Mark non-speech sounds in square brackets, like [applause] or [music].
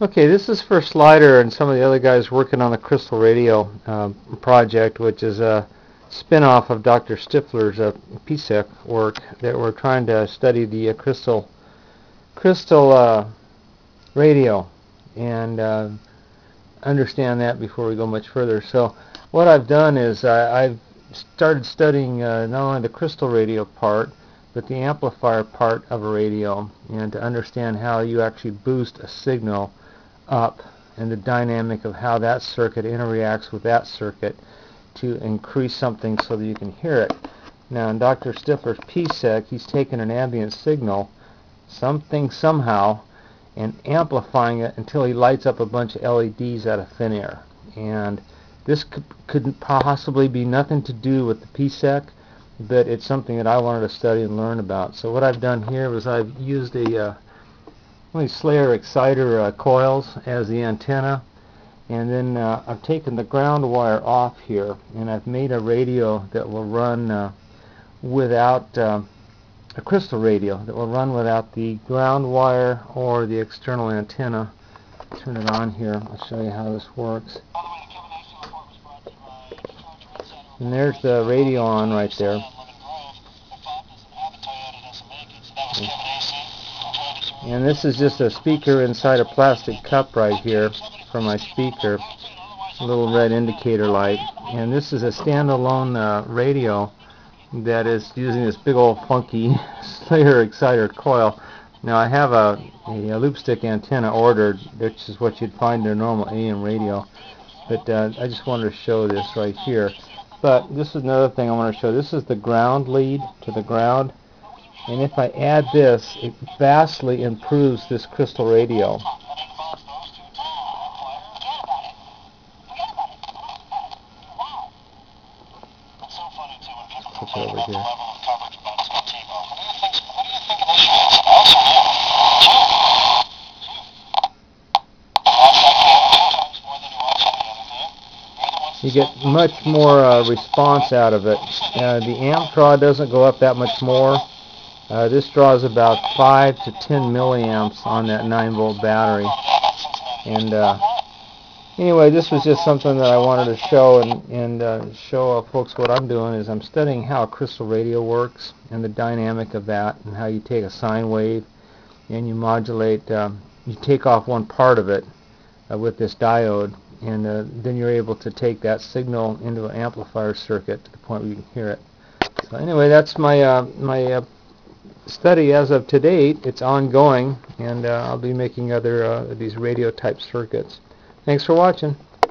Okay, this is for Slider and some of the other guys working on the Crystal Radio uh, project, which is a spin-off of Dr. Stiffler's uh, PSEC work that we're trying to study the uh, crystal crystal uh, radio and uh, understand that before we go much further. So what I've done is I, I've started studying uh, not only the crystal radio part, but the amplifier part of a radio, and to understand how you actually boost a signal up and the dynamic of how that circuit interacts with that circuit to increase something so that you can hear it. Now in Dr. Stiffler's PSEC, he's taken an ambient signal, something somehow, and amplifying it until he lights up a bunch of LEDs out of thin air. And this could, could possibly be nothing to do with the PSEC, but it's something that I wanted to study and learn about. So what I've done here was I've used a uh, these Slayer exciter uh, coils as the antenna. And then uh, I've taken the ground wire off here and I've made a radio that will run uh, without uh, a crystal radio that will run without the ground wire or the external antenna. Turn it on here. I'll show you how this works. And there's the radio on right there and this is just a speaker inside a plastic cup right here for my speaker a little red indicator light. And this is a standalone uh, radio that is using this big old funky [laughs] Slayer exciter coil. Now I have a, a, a loop stick antenna ordered which is what you'd find in a normal AM radio but uh, I just wanted to show this right here. But this is another thing I want to show. This is the ground lead to the ground and if I add this, it vastly improves this crystal radio. over here. You get much more uh, response out of it. Uh, the amp draw doesn't go up that much more. Uh, this draws about 5 to 10 milliamps on that 9 volt battery. And uh, anyway, this was just something that I wanted to show and, and uh, show folks what I'm doing is I'm studying how a crystal radio works and the dynamic of that and how you take a sine wave and you modulate, um, you take off one part of it uh, with this diode and uh, then you're able to take that signal into an amplifier circuit to the point where you can hear it. So anyway, that's my uh, my study as of to date. It's ongoing, and uh, I'll be making other uh, these radio type circuits. Thanks for watching.